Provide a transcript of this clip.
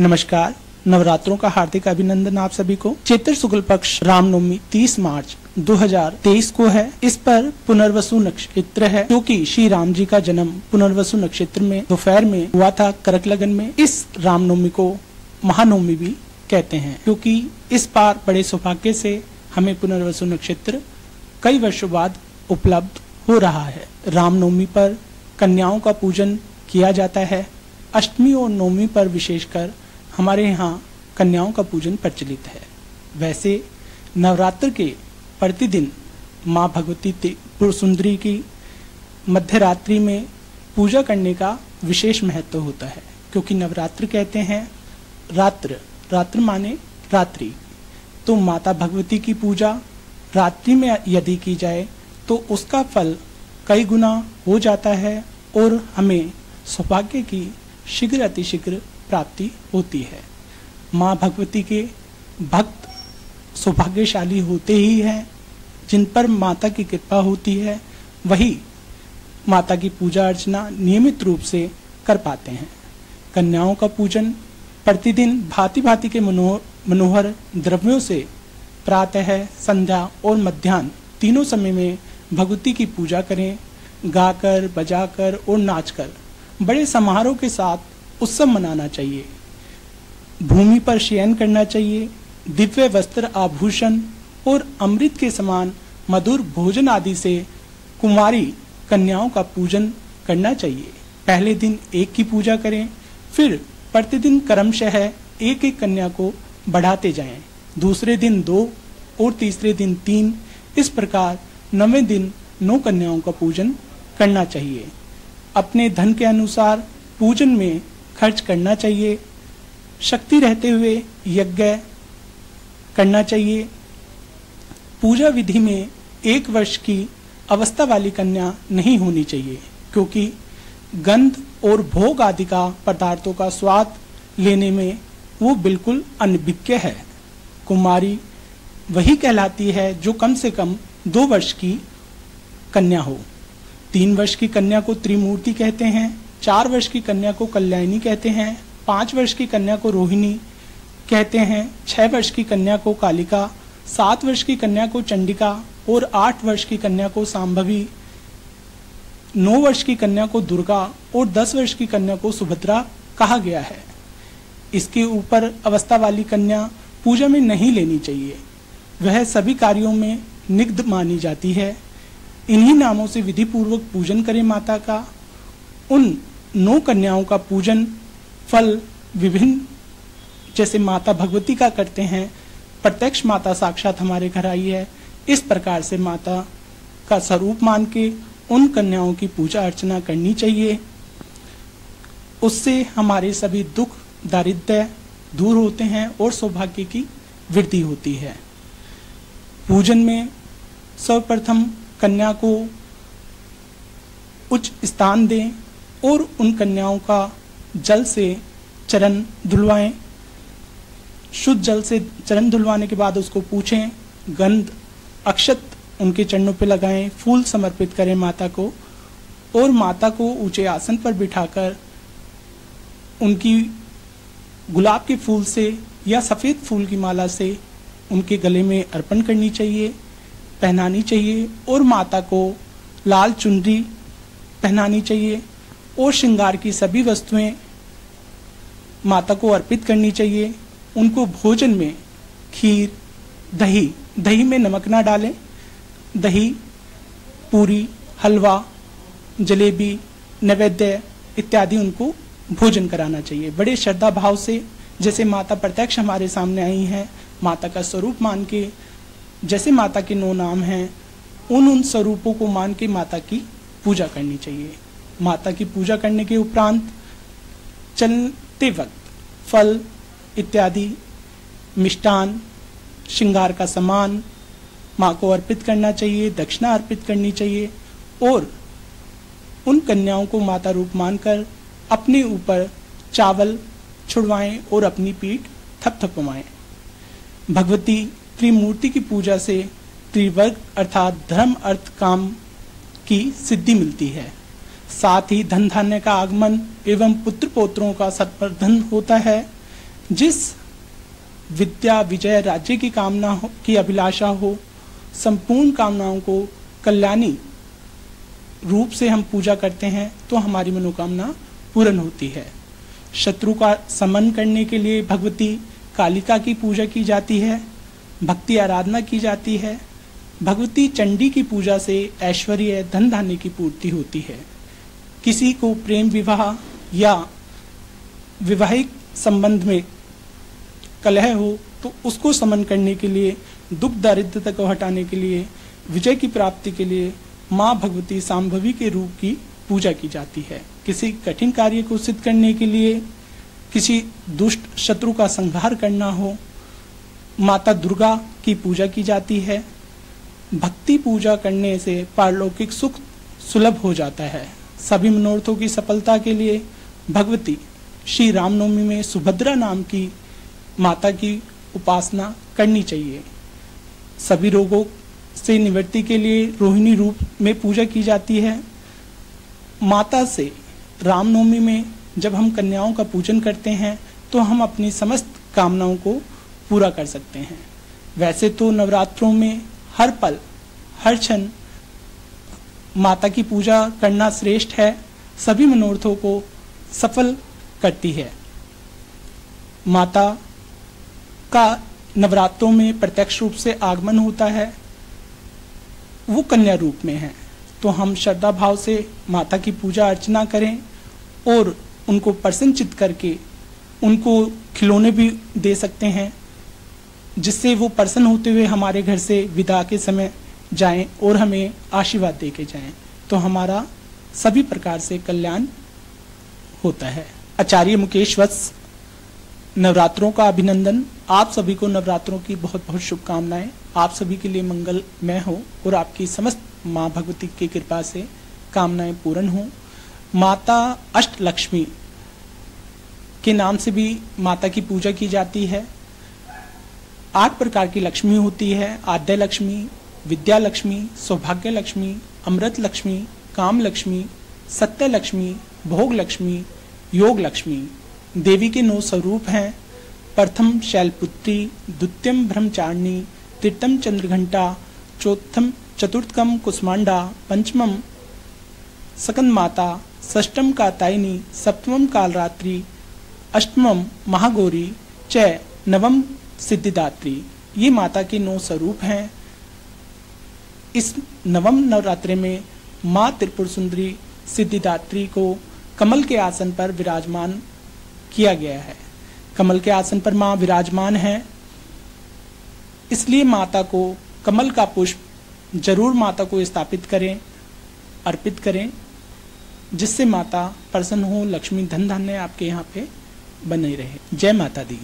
नमस्कार। नवरात्रों का हार्दिक अभिनंदन आप सभी को। चैत्र शुक्ल पक्ष रामनवमी 30 मार्च 2023 को है। इस पर पुनर्वसु नक्षत्र है क्योंकि श्री राम जी का जन्म पुनर्वसु नक्षत्र में दोपहर में हुआ था। करक लगन में इस रामनवमी को महानवमी भी कहते हैं क्योंकि इस बार बड़े सौभाग्य से हमें पुनर्वसु नक्षत्र कई वर्षों बाद उपलब्ध हो रहा है। रामनवमी पर कन्याओं का पूजन किया जाता है। अष्टमी और नवमी पर विशेषकर हमारे यहाँ कन्याओं का पूजन प्रचलित है। वैसे नवरात्र के प्रतिदिन माँ भगवती त्रिपुर सुंदरी की मध्य रात्रि में पूजा करने का विशेष महत्व होता है, क्योंकि नवरात्र कहते हैं रात्र। रात्र माने रात्रि। तो माता भगवती की पूजा रात्रि में यदि की जाए तो उसका फल कई गुना हो जाता है और हमें सौभाग्य की शीघ्र अतिशीघ्र प्राप्ति होती है। माँ भगवती के भक्त सौभाग्यशाली होते ही हैं, जिन पर माता की कृपा होती है, वही माता की पूजा अर्चना नियमित रूप से कर पाते हैं। कन्याओं का पूजन प्रतिदिन भांति भांति के मनोहर द्रव्यों से प्रातः, संध्या और मध्यान्ह तीनों समय में भगवती की पूजा करें, गाकर, बजाकर और नाचकर बड़े समारोह के साथ उत्सव मनाना चाहिए। भूमि पर शयन करना चाहिए, दिव्य वस्त्र आभूषण और अमृत के समान मधुर भोजन आदि से कुमारी कन्याओं का पूजन करना चाहिए। पहले दिन एक की पूजा करें, फिर प्रतिदिन क्रमशः एक एक कन्या को बढ़ाते जाएँ। दूसरे दिन दो और तीसरे दिन तीन। इस प्रकार नवे दिन नौ कन्याओं का पूजन करना चाहिए। अपने धन के अनुसार पूजन में खर्च करना चाहिए। शक्ति रहते हुए यज्ञ करना चाहिए। पूजा विधि में एक वर्ष की अवस्था वाली कन्या नहीं होनी चाहिए, क्योंकि गंध और भोग आदि का पदार्थों का स्वाद लेने में वो बिल्कुल अनभिज्ञ है। कुमारी वही कहलाती है जो कम से कम दो वर्ष की कन्या हो। तीन वर्ष की कन्या को त्रिमूर्ति कहते हैं। चार वर्ष की कन्या को कल्याणी कहते हैं, पाँच वर्ष की कन्या को रोहिणी कहते हैं, छह वर्ष की कन्या को कालिका, सात वर्ष की कन्या को चंडिका और आठ वर्ष की कन्या को सांभवी, नौ वर्ष की कन्या को दुर्गा और दस वर्ष की कन्या को सुभद्रा कहा गया है। इसके ऊपर अवस्था वाली कन्या पूजा में नहीं लेनी चाहिए। वह सभी कार्यों में निग्ध मानी जाती है। इन्हीं नामों से विधि पूर्वक पूजन करें माता का। उन नौ कन्याओं का पूजन, फल, विभिन्न, जैसे माता भगवती का करते हैं, प्रत्यक्ष माता साक्षात हमारे घर आई है, इस प्रकार से माता का स्वरूप मान के उन कन्याओं की पूजा अर्चना करनी चाहिए। उससे हमारे सभी दुख, दारिद्र्य दूर होते हैं और सौभाग्य की वृद्धि होती है। पूजन में सर्वप्रथम कन्या को उच्च स्थान दें और उन कन्याओं का जल से चरण धुलवाएँ। शुद्ध जल से चरण धुलवाने के बाद उसको पूछें, गंध, अक्षत उनके चरणों पर लगाएँ, फूल समर्पित करें माता को। और माता को ऊँचे आसन पर बिठाकर उनकी गुलाब के फूल से या सफ़ेद फूल की माला से उनके गले में अर्पण करनी चाहिए, पहनानी चाहिए और माता को लाल चुनरी पहनानी चाहिए। और श्रृंगार की सभी वस्तुएँ माता को अर्पित करनी चाहिए। उनको भोजन में खीर, दही दही में नमक ना डालें। दही, पूरी, हलवा, जलेबी, नैवेद्य इत्यादि उनको भोजन कराना चाहिए। बड़े श्रद्धा भाव से जैसे माता प्रत्यक्ष हमारे सामने आई हैं, माता का स्वरूप मान के, जैसे माता के नौ नाम हैं, उन उन स्वरूपों को मान के माता की पूजा करनी चाहिए। माता की पूजा करने के उपरांत, चलते वक्त फल इत्यादि मिष्टान श्रृंगार का सामान माँ को अर्पित करना चाहिए, दक्षिणा अर्पित करनी चाहिए और उन कन्याओं को माता रूप मानकर अपने ऊपर चावल छुड़वाएँ और अपनी पीठ थपथपवाएँ भगवती त्रिमूर्ति की पूजा से त्रिवर्ग अर्थात धर्म अर्थ काम की सिद्धि मिलती है। साथ ही धन धान्य का आगमन एवं पुत्र पोत्रों का सत्वर्धन होता है, जिस विद्या विजय राज्य की कामना हो, की अभिलाषा हो, संपूर्ण कामनाओं को कल्याणी रूप से हम पूजा करते हैं तो हमारी मनोकामना पूर्ण होती है। शत्रु का समन करने के लिए भगवती कालिका की पूजा की जाती है, भक्ति आराधना की जाती है, भगवती चंडी की पूजा से ऐश्वर्य धन धान्य की पूर्ति होती है। किसी को प्रेम विवाह या विवाहिक संबंध में कलह हो तो उसको समन करने के लिए, दुख दारिद्रता को हटाने के लिए, विजय की प्राप्ति के लिए माँ भगवती सांभवी के रूप की पूजा की जाती है। किसी कठिन कार्य को सिद्ध करने के लिए, किसी दुष्ट शत्रु का संहार करना हो, माता दुर्गा की पूजा की जाती है। भक्ति पूजा करने से पारलौकिक सुख सुलभ हो जाता है। सभी मनोरथों की सफलता के लिए भगवती श्री रामनवमी में सुभद्रा नाम की माता की उपासना करनी चाहिए। सभी रोगों से निवृत्ति के लिए रोहिणी रूप में पूजा की जाती है। माता से रामनवमी में जब हम कन्याओं का पूजन करते हैं तो हम अपनी समस्त कामनाओं को पूरा कर सकते हैं। वैसे तो नवरात्रों में हर पल, हर क्षण माता की पूजा करना श्रेष्ठ है, सभी मनोरथों को सफल करती है। माता का नवरात्रों में प्रत्यक्ष रूप से आगमन होता है, वो कन्या रूप में है। तो हम श्रद्धा भाव से माता की पूजा अर्चना करें और उनको प्रसन्नचित करके उनको खिलौने भी दे सकते हैं, जिससे वो प्रसन्न होते हुए हमारे घर से विदा के समय जाएँ और हमें आशीर्वाद दे के जाएँ तो हमारा सभी प्रकार से कल्याण होता है। आचार्य मुकेश वत्स, नवरात्रों का अभिनंदन। आप सभी को नवरात्रों की बहुत बहुत शुभकामनाएँ। आप सभी के लिए मंगलमय हो और आपकी समस्त माँ भगवती की कृपा से कामनाएँ पूर्ण हो। माता अष्ट लक्ष्मी के नाम से भी माता की पूजा की जाती है। आठ प्रकार की लक्ष्मी होती है, आद्य लक्ष्मी विद्या लक्ष्मी सौभाग्य लक्ष्मी अमृत लक्ष्मी काम लक्ष्मी सत्य लक्ष्मी भोग लक्ष्मी योग लक्ष्मी देवी के नौ स्वरूप हैं, प्रथम शैलपुत्री, द्वितीयम ब्रह्मचारिणी तृतीयम चंद्रघंटा, चौथम चतुर्थकम कुष्मांडा, पंचमम सकंद माता षष्टम कातायनी सप्तमम कालरात्रि, अष्टमम महागौरी च नवम सिद्धिदात्री। ये माता के नौ स्वरूप हैं इस नवम नवरात्रि में माँ त्रिपुर सुंदरी सिद्धिदात्री को कमल के आसन पर विराजमान किया गया है। कमल के आसन पर माँ विराजमान है। इसलिए माता को कमल का पुष्प ज़रूर माता को स्थापित करें, अर्पित करें, जिससे माता प्रसन्न हो, लक्ष्मी धन धन्य आपके यहाँ पे बने रहे। जय माता दी।